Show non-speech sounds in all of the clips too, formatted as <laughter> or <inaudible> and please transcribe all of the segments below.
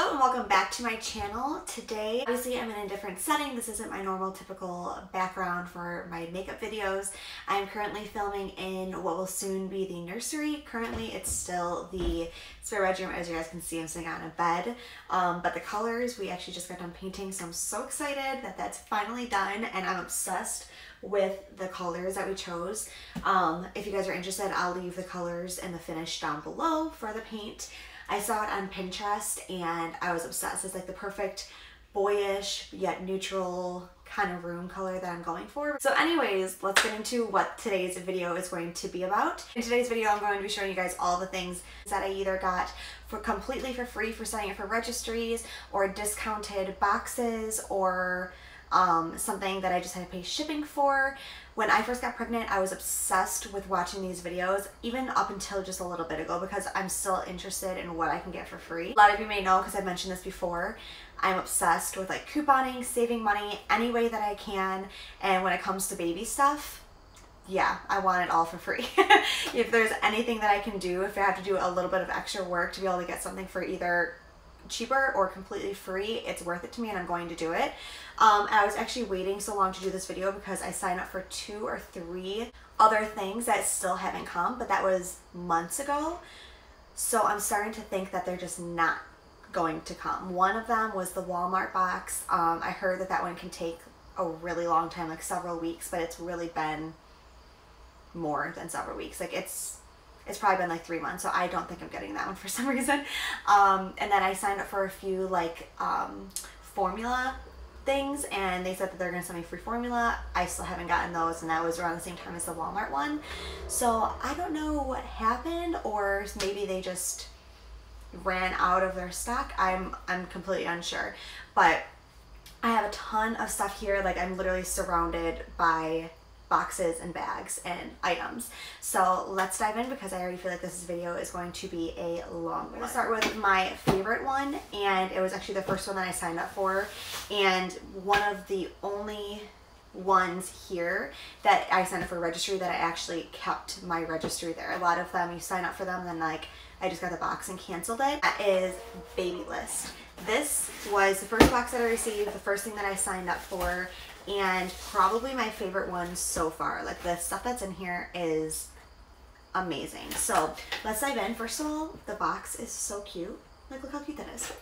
Hello and welcome back to my channel. Today, obviously I'm in a different setting. This isn't my normal typical background for my makeup videos. I'm currently filming in what will soon be the nursery. Currently it's still the spare bedroom. As you guys can see, I'm sitting on a bed. Um, but the colors, we actually just got done painting, so I'm so excited that that's finally done and I'm obsessed with the colors that we chose. Um, if you guys are interested, I'll leave the colors and the finish down below for the paint. I saw it on Pinterest and I was obsessed. It's like the perfect boyish yet neutral kind of room color that I'm going for. So anyways, let's get into what today's video is going to be about. In today's video, I'm going to be showing you guys all the things that I either got for completely for free for signing up for registries or discounted boxes or um, something that I just had to pay shipping for. When I first got pregnant, I was obsessed with watching these videos, even up until just a little bit ago, because I'm still interested in what I can get for free. A lot of you may know, because I've mentioned this before, I'm obsessed with like couponing, saving money any way that I can, and when it comes to baby stuff, yeah, I want it all for free. <laughs> if there's anything that I can do, if I have to do a little bit of extra work to be able to get something for either cheaper or completely free, it's worth it to me and I'm going to do it. Um, I was actually waiting so long to do this video because I signed up for two or three other things that still haven't come, but that was months ago. So I'm starting to think that they're just not going to come. One of them was the Walmart box. Um, I heard that that one can take a really long time, like several weeks, but it's really been more than several weeks. Like it's it's probably been like three months, so I don't think I'm getting that one for <laughs> some reason. Um, and then I signed up for a few like um, formula things and they said that they're going to send me free formula. I still haven't gotten those and that was around the same time as the Walmart one. So I don't know what happened or maybe they just ran out of their stock. I'm I'm completely unsure. But I have a ton of stuff here. Like I'm literally surrounded by boxes and bags and items. So let's dive in because I already feel like this video is going to be a long one. I'm gonna start with my favorite one and it was actually the first one that I signed up for and one of the only ones here that I signed up for registry that I actually kept my registry there. A lot of them you sign up for them then like I just got the box and canceled it. That is Babylist. This was the first box that I received, the first thing that I signed up for and probably my favorite one so far. Like the stuff that's in here is amazing. So let's dive in. First of all, the box is so cute. Like look how cute that is.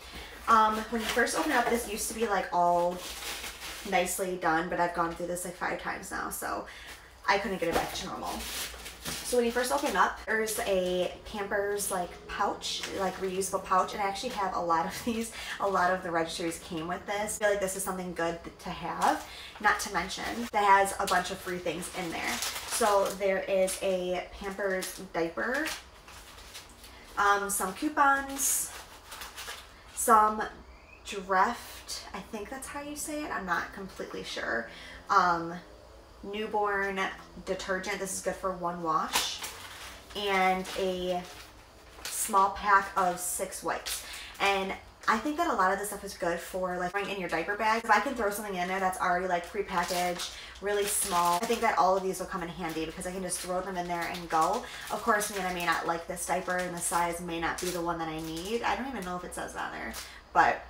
Um, when you first open up, this used to be like all nicely done, but I've gone through this like five times now, so I couldn't get it back to normal. So when you first open up, there's a Pampers like pouch, like reusable pouch, and I actually have a lot of <laughs> these. A lot of the registries came with this. I feel like this is something good to have, not to mention that has a bunch of free things in there. So there is a Pampers diaper, um, some coupons, some Dreft, I think that's how you say it, I'm not completely sure. Um, newborn detergent. This is good for one wash. And a small pack of six wipes. And I think that a lot of this stuff is good for like throwing in your diaper bag. If I can throw something in there that's already like pre-packaged, really small, I think that all of these will come in handy because I can just throw them in there and go. Of course, I I may not like this diaper and the size may not be the one that I need. I don't even know if it says on there, but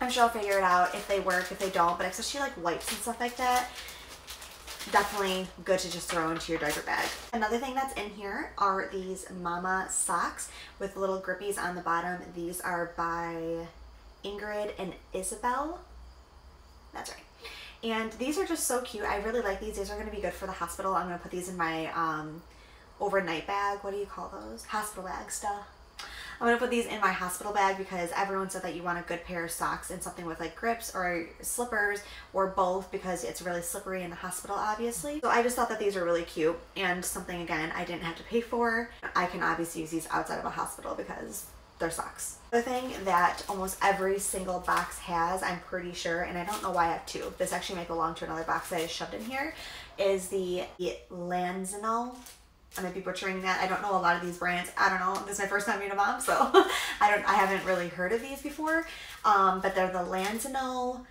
I'm sure I'll figure it out if they work, if they don't, but especially like wipes and stuff like that definitely good to just throw into your diaper bag. Another thing that's in here are these Mama socks with little grippies on the bottom. These are by Ingrid and Isabel. That's right. And these are just so cute. I really like these. These are going to be good for the hospital. I'm going to put these in my um, overnight bag. What do you call those? Hospital bag stuff. I'm to put these in my hospital bag because everyone said that you want a good pair of socks and something with like grips or slippers or both because it's really slippery in the hospital obviously. So I just thought that these are really cute and something again I didn't have to pay for. I can obviously use these outside of a hospital because they're socks. The thing that almost every single box has, I'm pretty sure, and I don't know why I have two, this actually might belong to another box that I shoved in here, is the Lansinoh I might be butchering that. I don't know a lot of these brands. I don't know. This is my first time being a mom, so <laughs> I don't. I haven't really heard of these before. Um, but they're the Lansinoh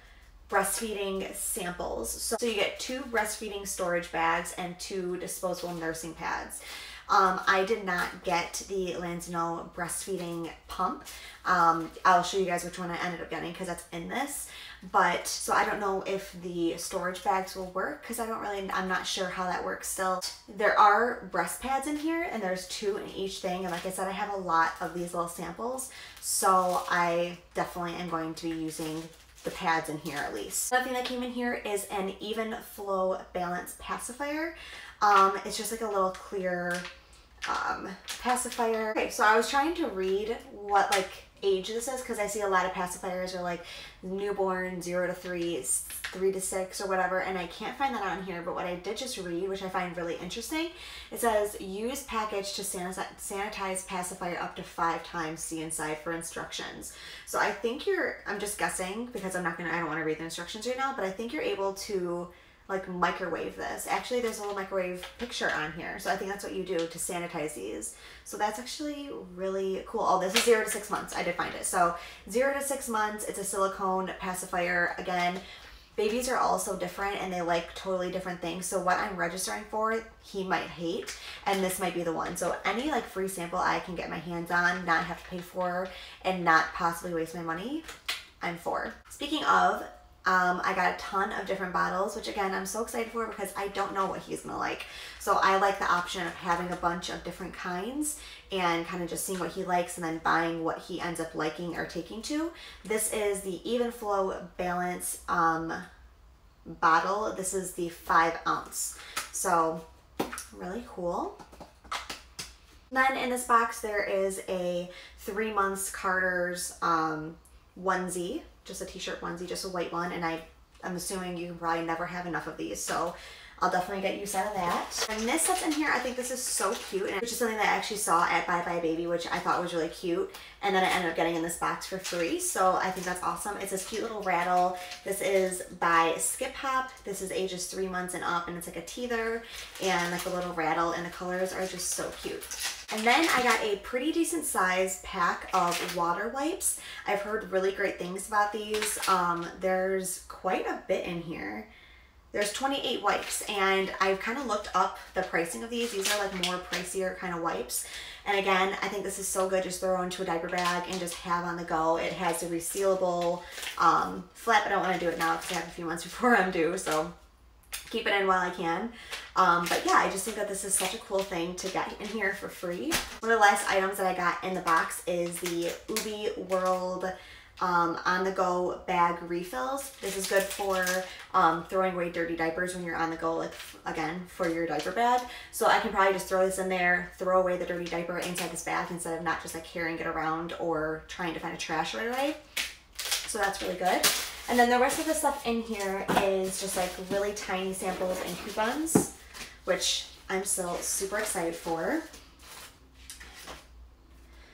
breastfeeding samples. So, so you get two breastfeeding storage bags and two disposable nursing pads. Um, I did not get the Lansinoh breastfeeding pump. Um, I'll show you guys which one I ended up getting because that's in this. But so I don't know if the storage bags will work because I don't really, I'm not sure how that works still. There are breast pads in here and there's two in each thing. And like I said, I have a lot of these little samples. So I definitely am going to be using the pads in here at least. Another thing that came in here is an even flow balance pacifier. Um, it's just like a little clear um, pacifier. Okay, so I was trying to read what like age this is because I see a lot of pacifiers are like newborn, zero to three, three to six or whatever, and I can't find that on here, but what I did just read, which I find really interesting, it says use package to sanitize pacifier up to five times, see inside for instructions. So I think you're, I'm just guessing because I'm not gonna, I don't wanna read the instructions right now, but I think you're able to like microwave this. Actually, there's a little microwave picture on here. So I think that's what you do to sanitize these. So that's actually really cool. Oh, this is zero to six months. I did find it. So zero to six months, it's a silicone pacifier. Again, babies are all so different and they like totally different things. So what I'm registering for, he might hate, and this might be the one. So any like free sample I can get my hands on, not have to pay for, and not possibly waste my money, I'm for. Speaking of, um, I got a ton of different bottles, which again, I'm so excited for because I don't know what he's gonna like. So I like the option of having a bunch of different kinds and kind of just seeing what he likes and then buying what he ends up liking or taking to. This is the Evenflo Balance um, bottle. This is the five ounce. So really cool. Then in this box, there is a three months Carter's um, onesie just a t-shirt onesie, just a white one, and I, I'm assuming you can probably never have enough of these, so I'll definitely get use out of that. And this stuff in here, I think this is so cute, and which is something that I actually saw at Buy Buy Baby, which I thought was really cute, and then I ended up getting in this box for free, so I think that's awesome. It's this cute little rattle. This is by Skip Hop. This is ages three months and up, and it's like a teether and like a little rattle, and the colors are just so cute. And then I got a pretty decent size pack of water wipes. I've heard really great things about these. Um, there's quite a bit in here. There's 28 wipes and I've kind of looked up the pricing of these. These are like more pricier kind of wipes. And again, I think this is so good. Just throw into a diaper bag and just have on the go. It has a resealable um, flap. I don't want to do it now because I have a few months <laughs> before I'm due. So keep it in while I can. Um, but yeah, I just think that this is such a cool thing to get in here for free. One of the last items that I got in the box is the Ubbi World um, on-the-go bag refills. This is good for um, throwing away dirty diapers when you're on the go, like, again, for your diaper bag. So I can probably just throw this in there, throw away the dirty diaper inside this bag instead of not just like carrying it around or trying to find a trash right away. So that's really good. And then the rest of the stuff in here is just like really tiny samples and coupons, which I'm still super excited for.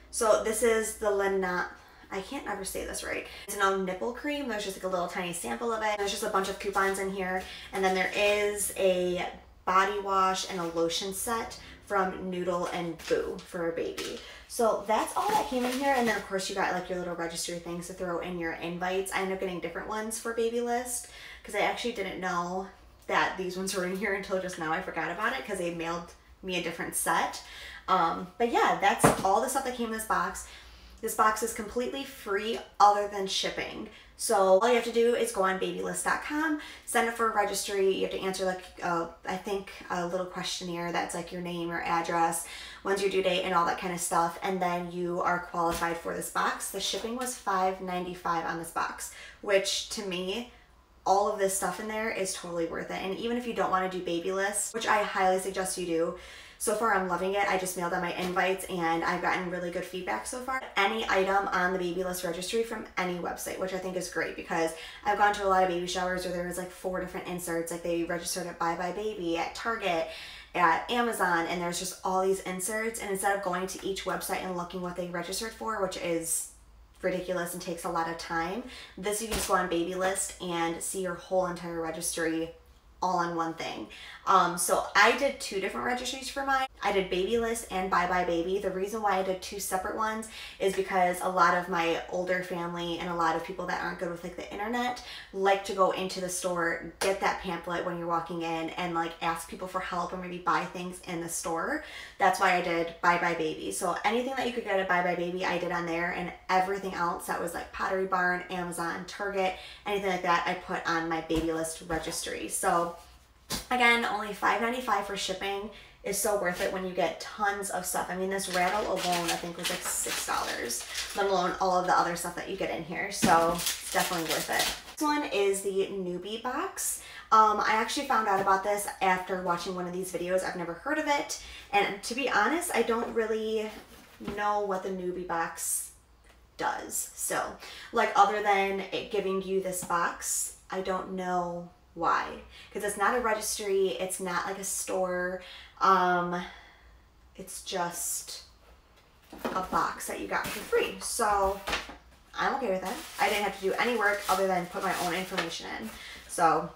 So this is the Lena, I can't ever say this right. It's no nipple cream. There's just like a little tiny sample of it. There's just a bunch of coupons in here. And then there is a body wash and a lotion set from Noodle and Boo for a baby. So that's all that came in here. And then of course you got like your little registry things to throw in your invites. I ended up getting different ones for Babylist because I actually didn't know that these ones were in here until just now. I forgot about it because they mailed me a different set. Um, but yeah, that's all the stuff that came in this box. This box is completely free other than shipping. So all you have to do is go on babylist.com, send it for a registry. You have to answer like, uh, I think a little questionnaire that's like your name, your address, when's your due date and all that kind of stuff. And then you are qualified for this box. The shipping was $5.95 on this box, which to me, all of this stuff in there is totally worth it. And even if you don't want to do Babylist, which I highly suggest you do, so far I'm loving it. I just mailed out my invites and I've gotten really good feedback so far. Any item on the Babylist registry from any website, which I think is great because I've gone to a lot of baby showers where there was like four different inserts, like they registered at Buy Buy Baby, at Target, at Amazon, and there's just all these inserts. And instead of going to each website and looking what they registered for, which is ridiculous and takes a lot of time, this you can just go on Babylist and see your whole entire registry all on one thing. Um, so I did two different registries for mine. I did Babylist and Buy Buy Baby. The reason why I did two separate ones is because a lot of my older family and a lot of people that aren't good with like the internet like to go into the store, get that pamphlet when you're walking in and like ask people for help or maybe buy things in the store. That's why I did Buy Buy Baby. So anything that you could get at Buy Buy Baby, I did on there and everything else that was like Pottery Barn, Amazon, Target, anything like that, I put on my Babylist registry. So Again, only $5.95 for shipping is so worth it when you get tons of stuff. I mean, this rattle alone, I think was like $6, let alone all of the other stuff that you get in here. So definitely worth it. This one is the Noobie box. Um, I actually found out about this after watching one of these videos. I've never heard of it. And to be honest, I don't really know what the Noobie box does. So like other than it giving you this box, I don't know why? Because it's not a registry it's not like a store um it's just a box that you got for free. So i'm okay with that. I didn't have to do any work other than put my own information in. So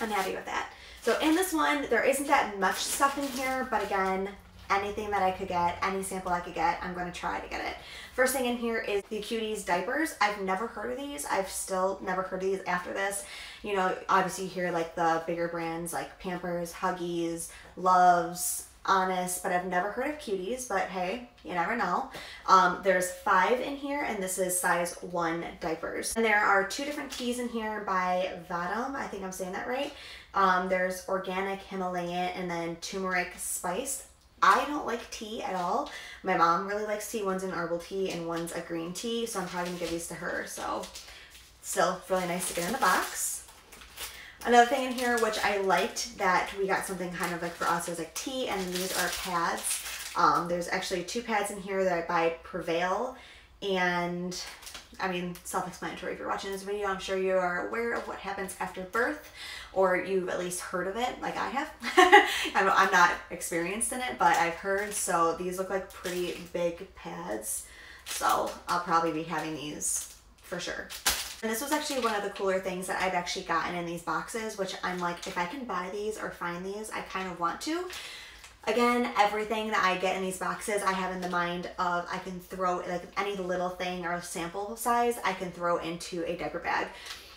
i'm happy with that. So in this one there isn't that much stuff in here but again anything that I could get, any sample I could get, I'm going to try to get it. First thing in here is the Cuties diapers. I've never heard of these. I've still never heard of these after this. You know, obviously you hear like the bigger brands like Pampers, Huggies, Loves, Honest, but I've never heard of Cuties, but hey, you never know. Um, there's five in here, and this is size one diapers. And there are two different teas in here by Vahdam. I think I'm saying that right. Um, there's organic Himalayan and then turmeric spice. I don't like tea at all. My mom really likes tea. One's an herbal tea and one's a green tea. So I'm probably to give these to her. So still really nice to get in the box. Another thing in here, which I liked that we got something kind of like for us, was like tea and these are pads. Um, there's actually two pads in here that I buy Prevail and I mean, self-explanatory. If you're watching this video, I'm sure you are aware of what happens after birth, or you've at least heard of it, like I have. <laughs> I'm, I'm not experienced in it, but I've heard. So these look like pretty big pads. So I'll probably be having these for sure. And this was actually one of the cooler things that I've actually gotten in these boxes, which I'm like, if I can buy these or find these, I kind of want to. Again, everything that I get in these boxes, I have in the mind of I can throw, like any little thing or sample size, I can throw into a diaper bag.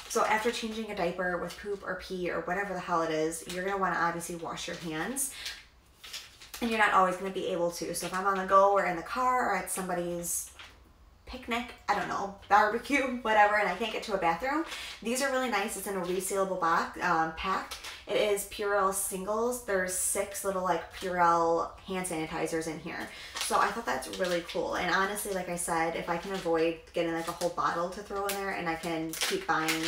So after changing a diaper with poop or pee or whatever the hell it is, you're going to want to obviously wash your hands. And you're not always going to be able to. So if I'm on the go or in the car or at somebody's picnic, I don't know, barbecue, <laughs> whatever, and I can't get to a bathroom. These are really nice. It's in a resealable box, um, pack. It is Purell singles. There's six little like Purell hand sanitizers in here. So I thought that's really cool. And honestly, like I said, if I can avoid getting like a whole bottle to throw in there and I can keep buying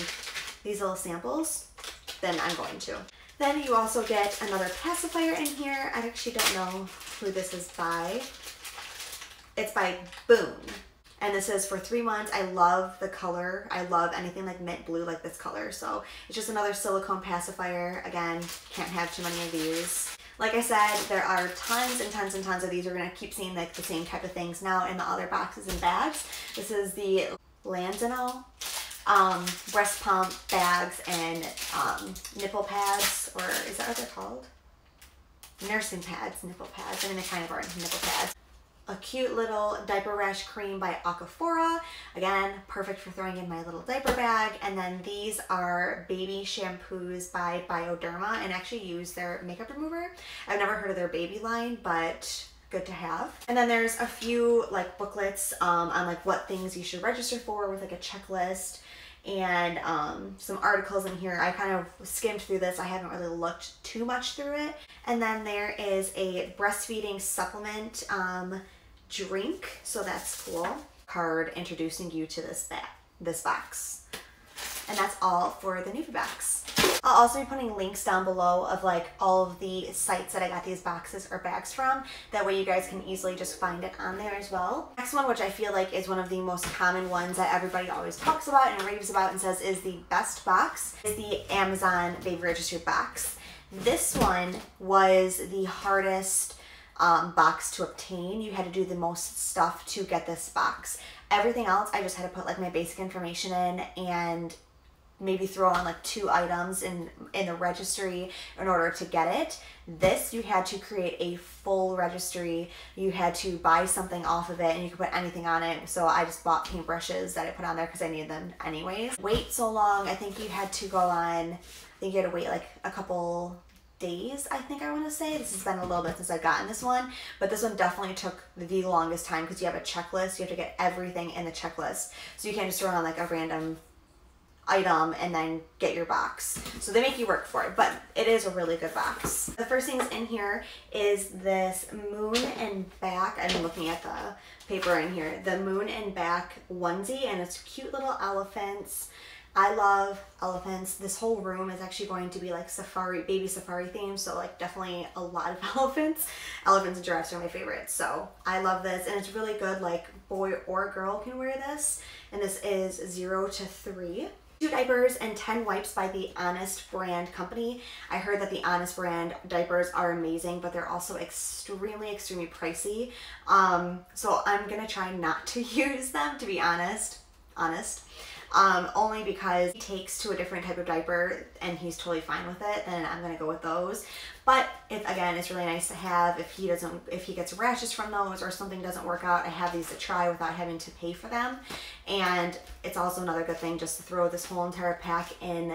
these little samples, then I'm going to. Then you also get another pacifier in here. I actually don't know who this is by. It's by Boon. And this is for three months. I love the color. I love anything like mint blue like this color. So it's just another silicone pacifier. Again, can't have too many of these. Like I said, there are tons and tons and tons of these. We're going to keep seeing like the same type of things now in the other boxes and bags. This is the Lansinoh um, breast pump bags and um, nipple pads, or is that what they're called? Nursing pads, nipple pads. I mean, they kind of are nipple pads a cute little diaper rash cream by Aquaphora. Again, perfect for throwing in my little diaper bag. And then these are baby shampoos by Bioderma and actually use their makeup remover. I've never heard of their baby line, but good to have. And then there's a few like booklets um, on like what things you should register for with like a checklist and um, some articles in here. I kind of skimmed through this. I haven't really looked too much through it. And then there is a breastfeeding supplement um, drink, so that's cool. Card introducing you to this, this box. And that's all for the Noobie box. I'll also be putting links down below of like all of the sites that I got these boxes or bags from. That way you guys can easily just find it on there as well. Next one, which I feel like is one of the most common ones that everybody always talks about and raves about and says is the best box, is the Amazon Baby Registry box. This one was the hardest um, box to obtain. You had to do the most stuff to get this box. Everything else, I just had to put like my basic information in and maybe throw on like two items in in the registry in order to get it. This you had to create a full registry. You had to buy something off of it and you could put anything on it. So I just bought paintbrushes that I put on there because I needed them anyways. Wait so long. I think you had to go on, I think you had to wait like a couple days, I think I want to say. This has been a little bit since I've gotten this one, but this one definitely took the longest time because you have a checklist. You have to get everything in the checklist. So you can't just run on like a random item and then get your box. So they make you work for it, but it is a really good box. The first things in here is this moon and back. I'm looking at the paper in here. The moon and back onesie and it's cute little elephants. I love elephants. This whole room is actually going to be like safari, baby safari themed. So like definitely a lot of <laughs> elephants. Elephants and giraffes are my favorites. So I love this and it's really good. Like boy or girl can wear this. And this is zero to three two diapers and 10 wipes by the Honest brand company. I heard that the Honest brand diapers are amazing, but they're also extremely, extremely pricey. Um, so I'm gonna try not to <laughs> use them, to be honest. Honest. Um, only because he takes to a different type of diaper and he's totally fine with it, then I'm gonna go with those. But if again, it's really nice to have if he doesn't, if he gets rashes from those or something doesn't work out, I have these to try without having to pay for them. And it's also another good thing just to throw this whole entire pack in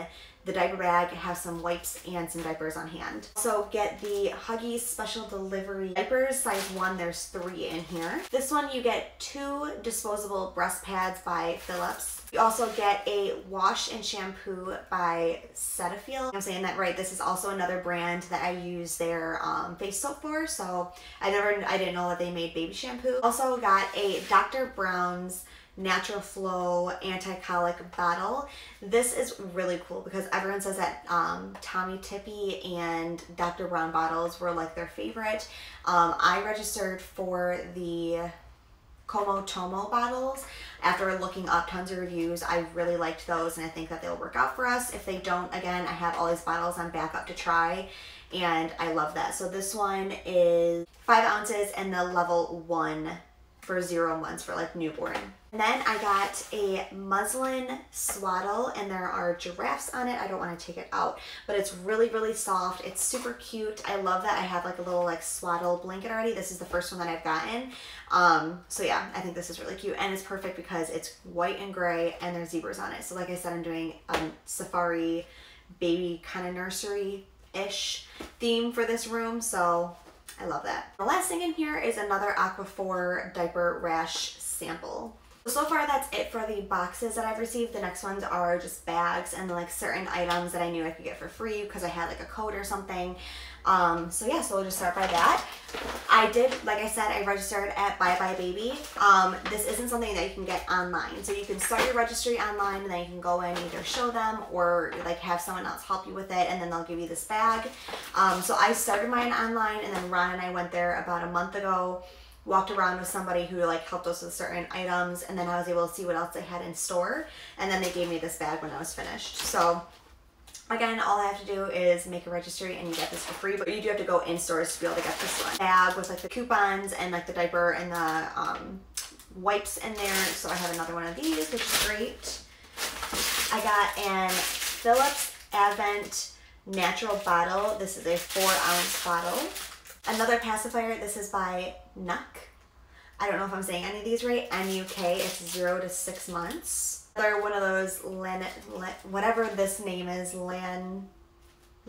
the diaper bag, have some wipes and some diapers on hand. So get the Huggies Special Delivery diapers, size one, there's three in here. This one you get two disposable breast pads by Philips you also get a wash and shampoo by Cetaphil. I'm saying that right. This is also another brand that I use their um, face soap for. So I never, I didn't know that they made baby shampoo. Also got a Dr. Brown's Natural Flow anti-colic bottle. This is really cool because everyone says that um, Tommee Tippee and Dr. Brown bottles were like their favorite. Um, I registered for the Comotomo bottles. After looking up tons of reviews, I really liked those and I think that they'll work out for us. If they don't, again, I have all these bottles on backup to try and I love that. So this one is five ounces and the level one for zero months for like newborn. And then I got a muslin swaddle and there are giraffes on it. I don't want to take it out, but it's really, really soft. It's super cute. I love that I have like a little like swaddle blanket already. This is the first one that I've gotten. Um, so yeah, I think this is really cute and it's perfect because it's white and gray and there's zebras on it. So like I said, I'm doing a safari baby kind of nursery-ish theme for this room. So I love that. The last thing in here is another Aquaphor diaper rash sample. So far that's it for the boxes that I've received. The next ones are just bags and like certain items that I knew I could get for free because I had like a code or something. Um, so yeah, so we'll just start by that. I did, like I said, I registered at Buy Buy Baby. Um, this isn't something that you can get online. So you can start your registry online and then you can go in either show them or like have someone else help you with it and then they'll give you this bag. Um, so I started mine online and then Ron and I went there about a month ago walked around with somebody who like helped us with certain items and then I was able to see what else they had in store and then they gave me this bag when I was finished. So Again, all I have to do is make a registry and you get this for free, but you do have to go in stores to be able to get this one. Bag with like the coupons and like the diaper and the um, wipes in there. So I have another one of these, which is great. I got an Philips Avent natural bottle. This is a four ounce bottle. Another pacifier, this is by NUK. I don't know if I'm saying any of these right. N-U-K, it's zero to six months. They're one of those, Lan, whatever this name is, Lan,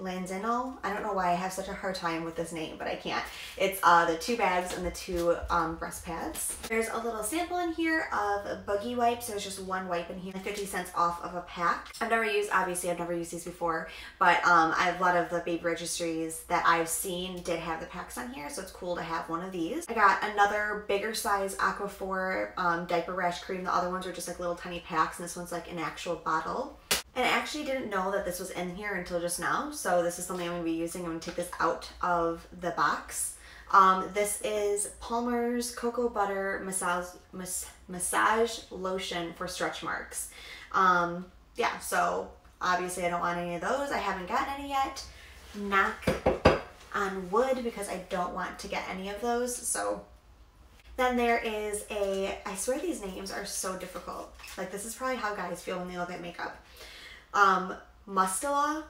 Lansinoh. I don't know why I have such a hard time with this name, but I can't. It's uh, the two bags and the two um, breast pads. There's a little sample in here of boogie wipes. There's just one wipe in here, 50 cents off of a pack. I've never used, obviously I've never used these before, but um, I have a lot of the baby registries that I've seen did have the packs on here, so it's cool to have one of these. I got another bigger size Aquaphor um, diaper rash cream. The other ones are just like little tiny packs, and this one's like an actual bottle. And I actually didn't know that this was in here until just now. So this is something I'm going to be using. I'm going to take this out of the box. Um, this is Palmer's Cocoa Butter Massage, mas massage Lotion for stretch marks. Um, yeah, so obviously I don't want any of those. I haven't gotten any yet. Knock on wood because I don't want to get any of those. So then there is a, I swear these names are so difficult. Like this is probably how guys feel when they look at makeup. Um, Mustela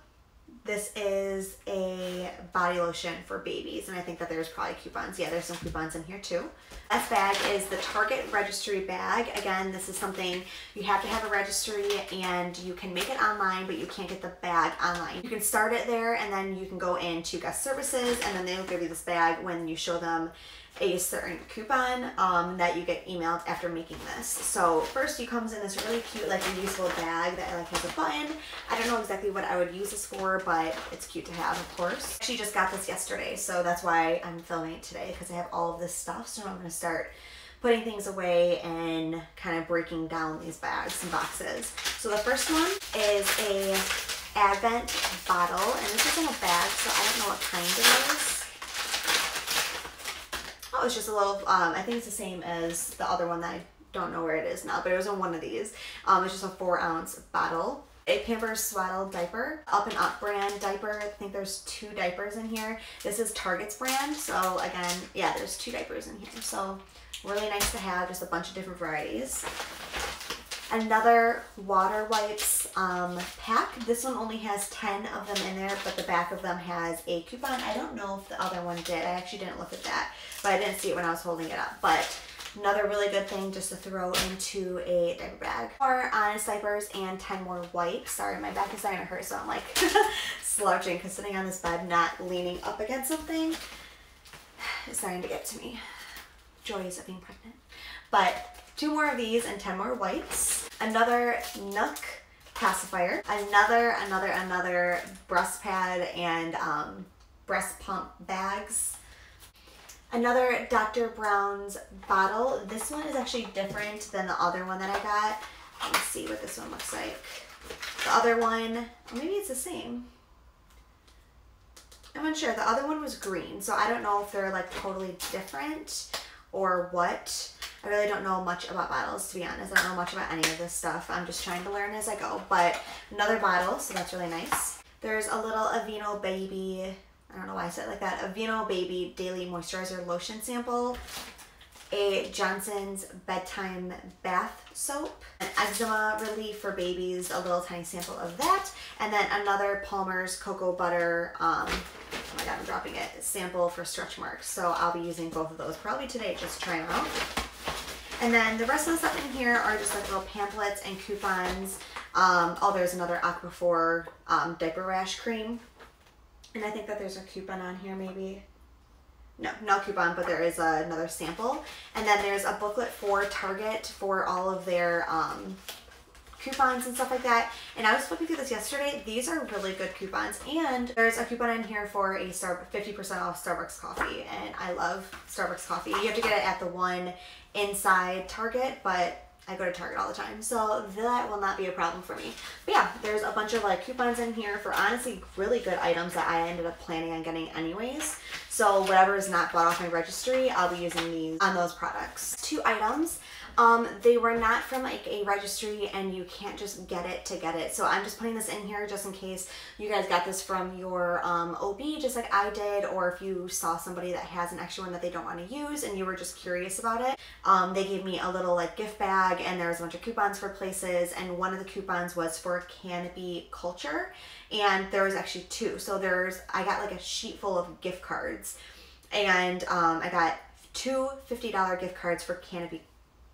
this is a body lotion for babies, and I think that there's probably coupons. Yeah, there's some coupons in here too. This bag is the Target registry bag. Again, this is something you have to have a registry and you can make it online, but you can't get the bag online. You can start it there and then you can go into guest services and then they'll give you this bag when you show them a certain coupon um, that you get emailed after making this. So first he comes in this really cute like reusable bag that like has a button. I don't know exactly what I would use this for, but it's cute to have, of course. She just got this yesterday, so that's why I'm filming it today because I have all of this stuff. So I'm gonna start putting things away and kind of breaking down these bags and boxes. So the first one is a Avent bottle, and this is in a bag, so I don't know what kind it is. Oh, it's just a little, um, I think it's the same as the other one that I don't know where it is now, but it was in one of these. Um, it's just a four ounce bottle. A Pampers Swaddle diaper, Up and Up brand diaper. I think there's two diapers in here. This is Target's brand, so again, yeah, there's two diapers in here. So really nice to have, just a bunch of different varieties. Another water wipes um, pack. This one only has 10 of them in there, but the back of them has a coupon. I don't know if the other one did. I actually didn't look at that but I didn't see it when I was holding it up. But another really good thing just to throw into a diaper bag. More Honest diapers and 10 more wipes. Sorry, my back is starting to hurt, so I'm like <laughs> slouching because sitting on this bed, not leaning up against something, <sighs> is starting to get to me. Joys of being pregnant. But two more of these and 10 more whites. Another NUK pacifier. Another, another, another breast pad and um, breast pump bags Another Dr. Brown's bottle. This one is actually different than the other one that I got. Let me see what this one looks like. The other one, maybe it's the same. I'm unsure. The other one was green, so I don't know if they're like totally different or what. I really don't know much about bottles, to be honest. I don't know much about any of this stuff. I'm just trying to learn as I go. But another bottle, so that's really nice. There's a little Aveeno Baby I don't know why I said like that, Aveeno Baby Daily Moisturizer Lotion Sample, a Johnson's Bedtime Bath Soap, an eczema relief for babies, a little tiny sample of that, and then another Palmer's Cocoa Butter, um, oh my god, I'm dropping it, sample for stretch marks. So I'll be using both of those probably today just try them out. And then the rest of the stuff in here are just like little pamphlets and coupons. Um, oh, there's another Aquaphor um, diaper rash cream and I think that there's a coupon on here maybe. No, no coupon, but there is a, another sample. And then there's a booklet for Target for all of their um, coupons and stuff like that. And I was flipping through this yesterday. These are really good coupons. And there's a coupon in here for a star 50% off Starbucks coffee. And I love Starbucks coffee. You have to get it at the one inside Target, but I go to Target all the time, so that will not be a problem for me. But yeah, there's a bunch of like coupons in here for honestly really good items that I ended up planning on getting anyways. So whatever is not bought off my registry, I'll be using these on those products. Two items um, they were not from like a registry and you can't just get it to get it. So I'm just putting this in here just in case you guys got this from your um, OB just like I did or if you saw somebody that has an extra one that they don't want to use and you were just curious about it. Um, they gave me a little like gift bag and there was a bunch of coupons for places and one of the coupons was for Canopy Culture and there was actually two. So there's, I got like a sheet full of gift cards and um, I got two $50 gift cards for Canopy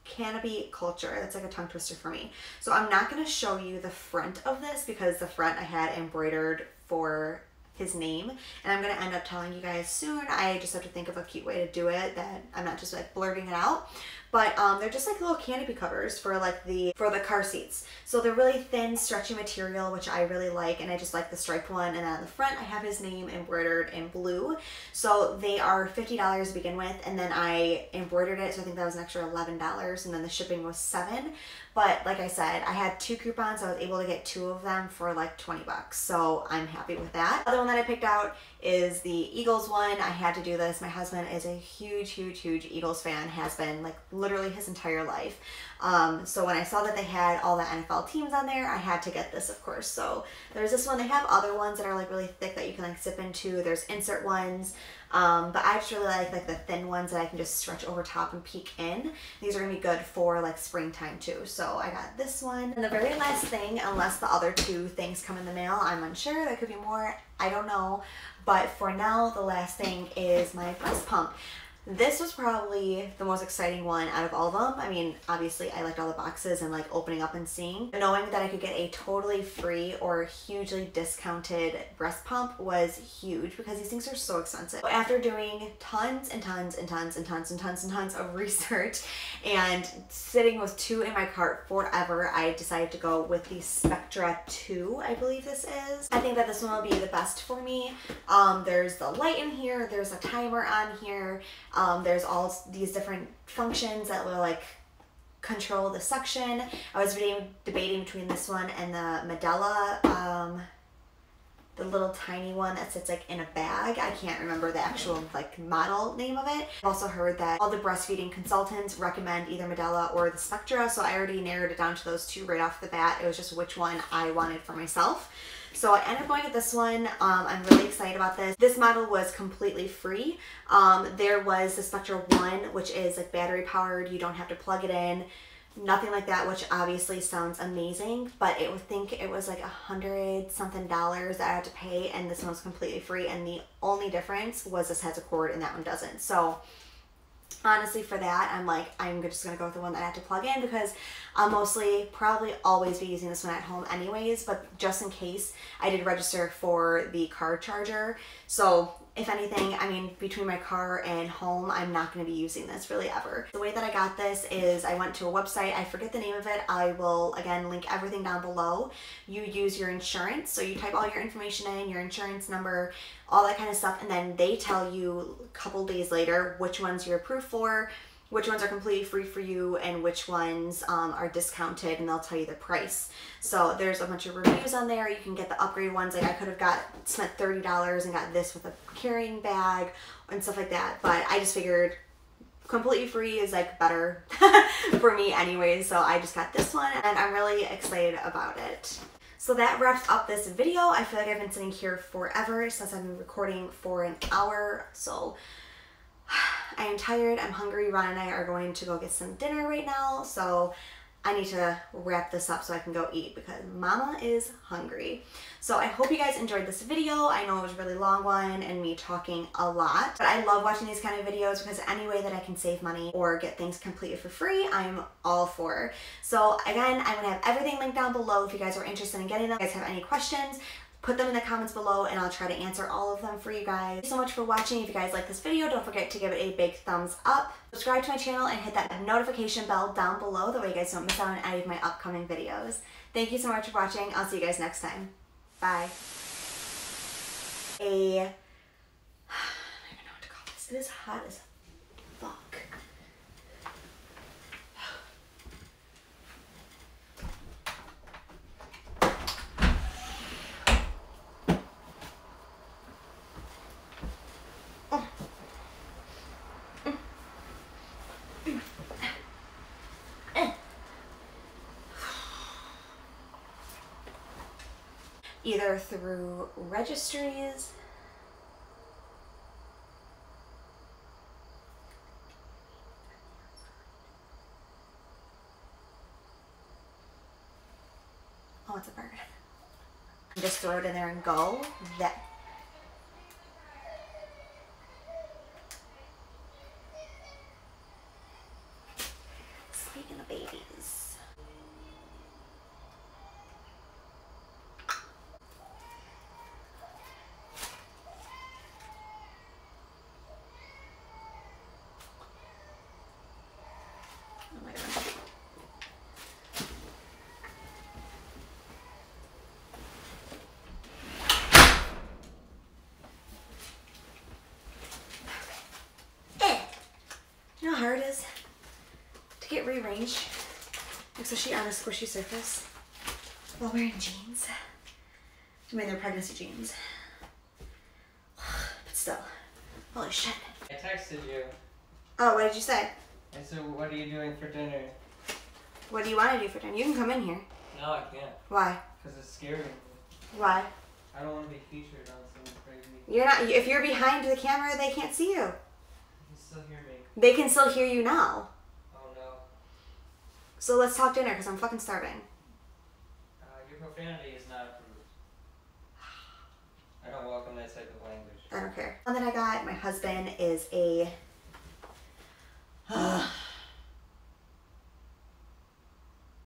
Canopy Culture. That's like a tongue twister for me. So I'm not going to show you the front of this because the front I had embroidered for his name and I'm going to end up telling you guys soon. I just have to think of a cute way to do it that I'm not just like blurting it out. But um, they're just like little canopy covers for like the for the car seats. So they're really thin, stretchy material, which I really like, and I just like the striped one. And then on the front, I have his name embroidered in blue. So they are $50 to begin with, and then I embroidered it, so I think that was an extra $11, and then the shipping was seven. But like I said, I had two coupons. so I was able to get two of them for like 20 bucks. So I'm happy with that. The other one that I picked out is the Eagles one. I had to do this. My husband is a huge, huge, huge Eagles fan, has been like literally his entire life. Um, so when I saw that they had all the NFL teams on there, I had to get this, of course. So there's this one. They have other ones that are like really thick that you can like sip into. There's insert ones. Um, but I just really like like the thin ones that I can just stretch over top and peek in. These are gonna be good for like springtime too. So I got this one. And the very last thing, unless the other two things come in the mail, I'm unsure. There could be more. I don't know. But for now, the last thing is my breast pump. This was probably the most exciting one out of all of them. I mean, obviously I liked all the boxes and like opening up and seeing. Knowing that I could get a totally free or hugely discounted breast pump was huge because these things are so expensive. After doing tons and tons and tons and tons and tons and tons of <laughs> research and sitting with two in my cart forever, I decided to go with the Spectra 2, I believe this is. I think that this one will be the best for me. Um, there's the light in here, there's a timer on here. Um, there's all these different functions that will like control the suction. I was debating, debating between this one and the Medela, um, the little tiny one that sits like in a bag. I can't remember the actual like model name of it. I've also heard that all the breastfeeding consultants recommend either Medela or the Spectra, so I already narrowed it down to those two right off the bat. It was just which one I wanted for myself. So I ended up going with this one. Um, I'm really excited about this. This model was completely free. Um, there was the Spectra 1, which is like battery powered. You don't have to plug it in. Nothing like that, which obviously sounds amazing, but it would think it was like a hundred something dollars that I had to pay, and this one was completely free. And the only difference was this has a cord and that one doesn't. So honestly for that i'm like i'm just gonna go with the one that i have to plug in because i'll mostly probably always be using this one at home anyways but just in case i did register for the car charger. So if anything, I mean, between my car and home, I'm not going to be using this really ever. The way that I got this is I went to a website, I forget the name of it, I will again link everything down below. You use your insurance, so you type all your information in, your insurance number, all that kind of stuff, and then they tell you a couple days later which ones you're approved for, which ones are completely free for you and which ones um, are discounted and they'll tell you the price. So there's a bunch of reviews on there. You can get the upgrade ones. Like I could have got spent $30 and got this with a carrying bag and stuff like that. But I just figured completely free is like better <laughs> for me anyways. So I just got this one and I'm really excited about it. So that wraps up this video. I feel like I've been sitting here forever since I've been recording for an hour. So <sighs> I am tired, I'm hungry. Ron and I are going to go get some dinner right now, so I need to wrap this up so I can go eat because mama is hungry. So I hope you guys enjoyed this video. I know it was a really long one and me talking a lot, but I love watching these kind of videos because any way that I can save money or get things completed for free, I'm all for. So again, I'm gonna have everything linked down below if you guys are interested in getting them. If you guys have any questions, put them in the comments below and I'll try to answer all of them for you guys. Thank you so much for watching. If you guys like this video, don't forget to give it a big thumbs up. Subscribe to my channel and hit that notification bell down below. That way you guys don't miss out on any of my upcoming videos. Thank you so much for watching. I'll see you guys next time. Bye. A, <sighs> I don't even know what to call this. It is hot as either through registries Oh, it's a bird. <laughs> Just throw it in there and go. That Speaking of babies. hard it is to get rearranged, especially on a squishy surface, while wearing jeans. I mean, they're pregnancy jeans. <sighs> But still, holy shit. I texted you. Oh, what did you say? And so, what are you doing for dinner? What do you want to do for dinner? You can come in here. No, I can't. Why? Because it's scary. Why? I don't want to be featured on some crazy. You're not. If you're behind the camera, they can't see you. You can still hear me. They can still hear you now. Oh no. So let's talk dinner because I'm fucking starving. Uh, your profanity is not approved. I don't welcome that type of language. I don't care. One that I got, my husband is a. <sighs> <sighs>